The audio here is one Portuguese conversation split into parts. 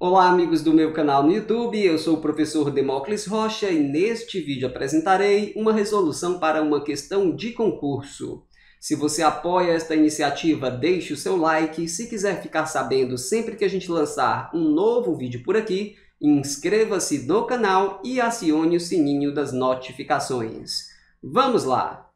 Olá amigos do meu canal no YouTube, eu sou o professor Demócles Rocha e neste vídeo apresentarei uma resolução para uma questão de concurso. Se você apoia esta iniciativa, deixe o seu like. Se quiser ficar sabendo sempre que a gente lançar um novo vídeo por aqui, inscreva-se no canal e acione o sininho das notificações. Vamos lá!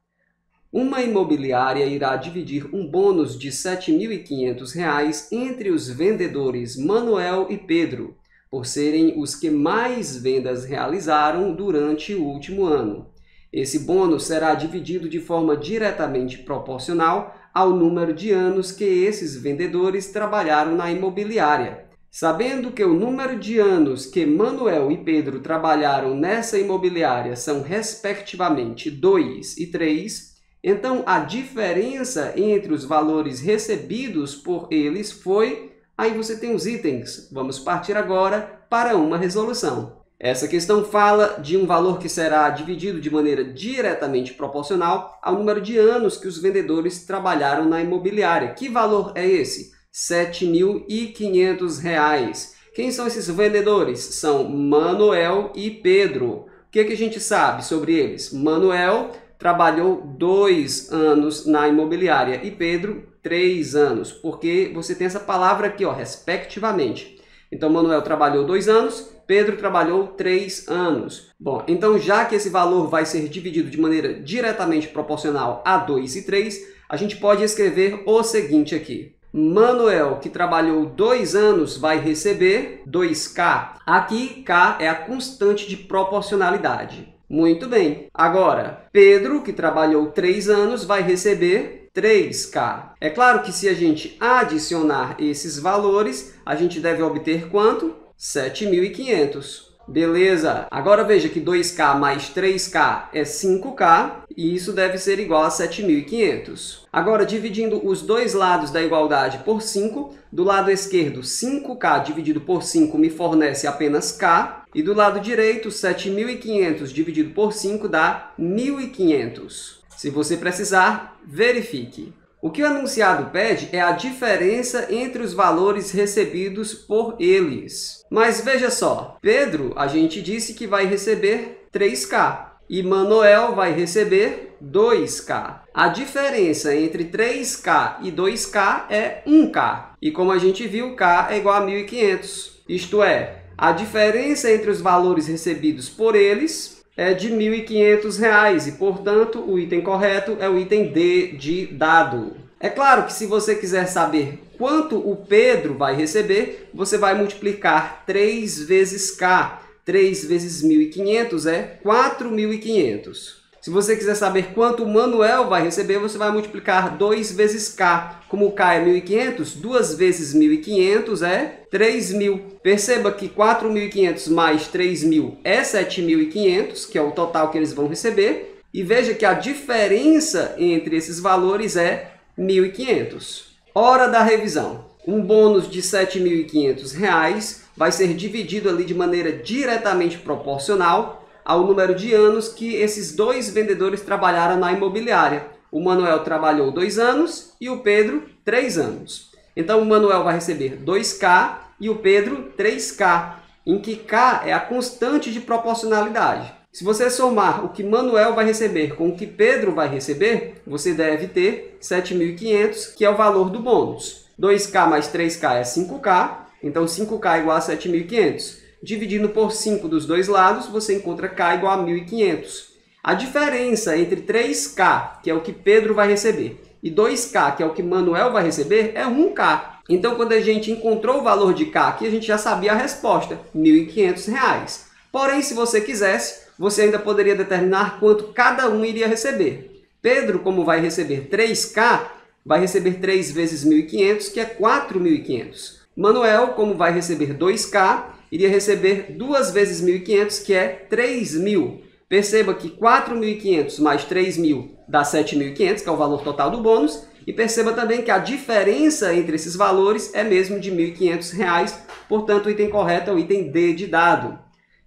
Uma imobiliária irá dividir um bônus de R$ 7.500 entre os vendedores Manuel e Pedro, por serem os que mais vendas realizaram durante o último ano. Esse bônus será dividido de forma diretamente proporcional ao número de anos que esses vendedores trabalharam na imobiliária. Sabendo que o número de anos que Manuel e Pedro trabalharam nessa imobiliária são respectivamente 2 e 3, então, a diferença entre os valores recebidos por eles foi. Aí você tem os itens. Vamos partir agora para uma resolução. Essa questão fala de um valor que será dividido de maneira diretamente proporcional ao número de anos que os vendedores trabalharam na imobiliária. Que valor é esse? R$ 7.500. Quem são esses vendedores? São Manuel e Pedro. O que, que a gente sabe sobre eles? Manuel trabalhou dois anos na imobiliária e Pedro três anos, porque você tem essa palavra aqui, ó, respectivamente. Então, Manuel trabalhou dois anos, Pedro trabalhou três anos. Bom, então já que esse valor vai ser dividido de maneira diretamente proporcional a 2 e 3, a gente pode escrever o seguinte aqui. Manuel, que trabalhou dois anos, vai receber 2K. Aqui, K é a constante de proporcionalidade. Muito bem. Agora, Pedro, que trabalhou 3 anos, vai receber 3K. É claro que se a gente adicionar esses valores, a gente deve obter quanto? 7.500. Beleza, agora veja que 2K mais 3K é 5K e isso deve ser igual a 7.500. Agora, dividindo os dois lados da igualdade por 5, do lado esquerdo 5K dividido por 5 me fornece apenas K e do lado direito 7.500 dividido por 5 dá 1.500. Se você precisar, verifique. O que o anunciado pede é a diferença entre os valores recebidos por eles. Mas veja só, Pedro, a gente disse que vai receber 3K e Manuel vai receber 2K. A diferença entre 3K e 2K é 1K. E como a gente viu, K é igual a 1.500. Isto é, a diferença entre os valores recebidos por eles é de R$ 1.500 e, portanto, o item correto é o item D de dado. É claro que se você quiser saber quanto o Pedro vai receber, você vai multiplicar 3 vezes K. 3 vezes 1.500 é 4.500. Se você quiser saber quanto o Manuel vai receber, você vai multiplicar 2 vezes K. Como K é 1.500, 2 vezes 1.500 é 3.000. Perceba que 4.500 mais 3.000 é 7.500, que é o total que eles vão receber. E veja que a diferença entre esses valores é 1.500. Hora da revisão. Um bônus de R$ 7.500 vai ser dividido ali de maneira diretamente proporcional ao número de anos que esses dois vendedores trabalharam na imobiliária. O Manuel trabalhou dois anos e o Pedro três anos. Então o Manuel vai receber 2K e o Pedro 3K, em que K é a constante de proporcionalidade. Se você somar o que Manuel vai receber com o que Pedro vai receber, você deve ter 7.500, que é o valor do bônus. 2K mais 3K é 5K, então 5K é igual a 7.500. Dividindo por 5 dos dois lados, você encontra K igual a 1.500. A diferença entre 3K, que é o que Pedro vai receber, e 2K, que é o que Manuel vai receber, é 1K. Então, quando a gente encontrou o valor de K aqui, a gente já sabia a resposta, R$ 1.500. Porém, se você quisesse, você ainda poderia determinar quanto cada um iria receber. Pedro, como vai receber 3K, vai receber 3 vezes 1.500, que é 4.500. Manuel, como vai receber 2K, iria receber duas vezes 1.500, que é 3.000. Perceba que 4.500 mais 3.000 dá 7.500, que é o valor total do bônus. E perceba também que a diferença entre esses valores é mesmo de R$ 1.500, portanto o item correto é o item D de dado.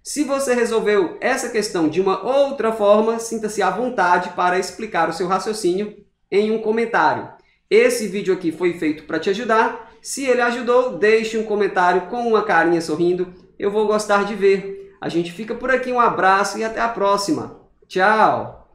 Se você resolveu essa questão de uma outra forma, sinta-se à vontade para explicar o seu raciocínio em um comentário. Esse vídeo aqui foi feito para te ajudar Se ele ajudou, deixe um comentário com uma carinha sorrindo. Eu vou gostar de ver. A gente fica por aqui, um abraço e até a próxima. Tchau!